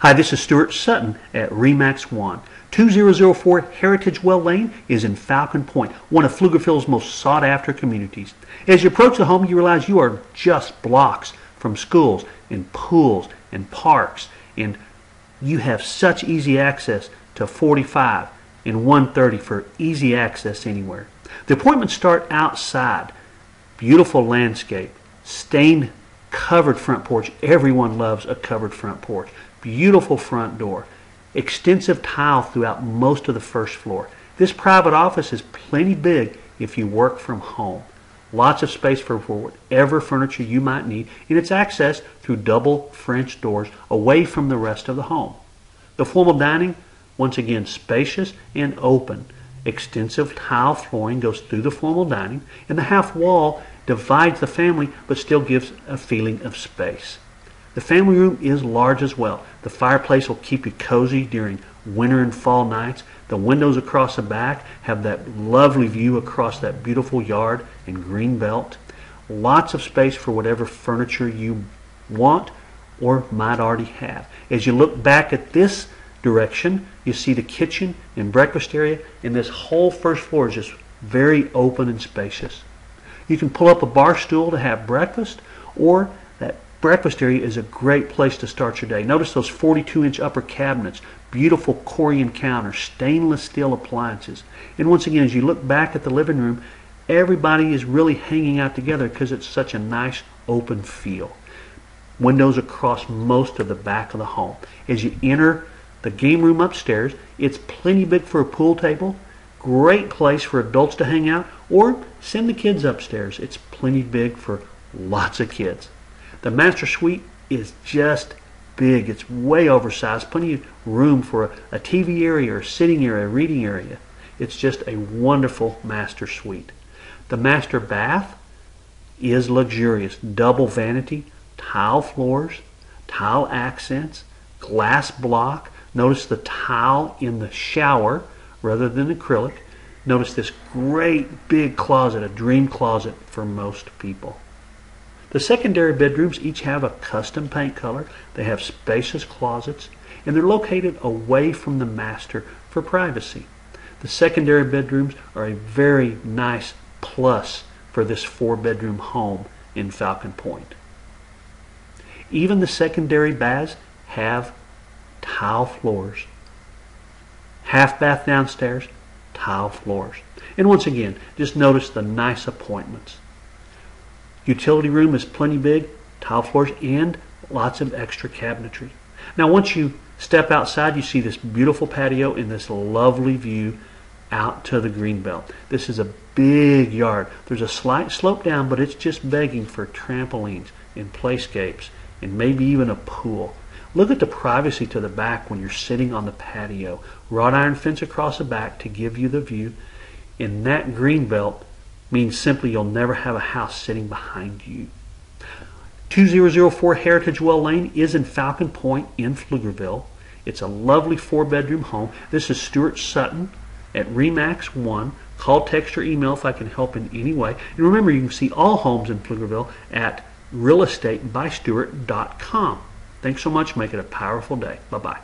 Hi, this is Stuart Sutton at REMAX 1. 2004 Heritage Well Lane is in Falcon Pointe, one of Pflugerville's most sought after communities. As you approach the home, you realize you are just blocks from schools and pools and parks, and you have such easy access to 45 and 130 for easy access anywhere. The appointments start outside. Beautiful landscape, stained covered front porch. Everyone loves a covered front porch. Beautiful front door. Extensive tile throughout most of the first floor. This private office is plenty big if you work from home. Lots of space for whatever furniture you might need, and it's accessed through double French doors away from the rest of the home. The formal dining, once again spacious and open. Extensive tile flooring goes through the formal dining, and the half wall divides the family but still gives a feeling of space. The family room is large as well. The fireplace will keep you cozy during winter and fall nights. The windows across the back have that lovely view across that beautiful yard and green belt. Lots of space for whatever furniture you want or might already have. As you look back at this direction, you see the kitchen and breakfast area, and this whole first floor is just very open and spacious. You can pull up a bar stool to have breakfast, or that breakfast area is a great place to start your day. Notice those 42 inch upper cabinets, beautiful Corian counters, stainless steel appliances. And once again, as you look back at the living room, everybody is really hanging out together because it's such a nice open feel. Windows across most of the back of the home. As you enter the game room upstairs, it's plenty big for a pool table, great place for adults to hang out, or send the kids upstairs. It's plenty big for lots of kids. The master suite is just big. It's way oversized. Plenty of room for a, a TV area or a sitting area, a reading area. It's just a wonderful master suite. The master bath is luxurious. Double vanity, tile floors, tile accents, glass block. Notice the tile in the shower rather than acrylic. Notice this great big closet, a dream closet for most people. The secondary bedrooms each have a custom paint color. They have spacious closets, and they're located away from the master for privacy. The secondary bedrooms are a very nice plus for this four bedroom home in Falcon Pointe. Even the secondary baths have tile floors. Half bath downstairs, tile floors. And once again, just notice the nice appointments. Utility room is plenty big, tile floors, and lots of extra cabinetry. Now, once you step outside, you see this beautiful patio and this lovely view out to the green belt. This is a big yard. There's a slight slope down, but it's just begging for trampolines and playscapes and maybe even a pool. Look at the privacy to the back when you're sitting on the patio. Wrought iron fence across the back to give you the view. And that green belt means simply you'll never have a house sitting behind you. 2004 Heritage Well Lane is in Falcon Pointe in Pflugerville. It's a lovely four bedroom home. This is Stuart Sutton at REMAX 1. Call, text, or email if I can help in any way. And remember, you can see all homes in Pflugerville at realestatebystuart.com. Thanks so much. Make it a powerful day. Bye bye.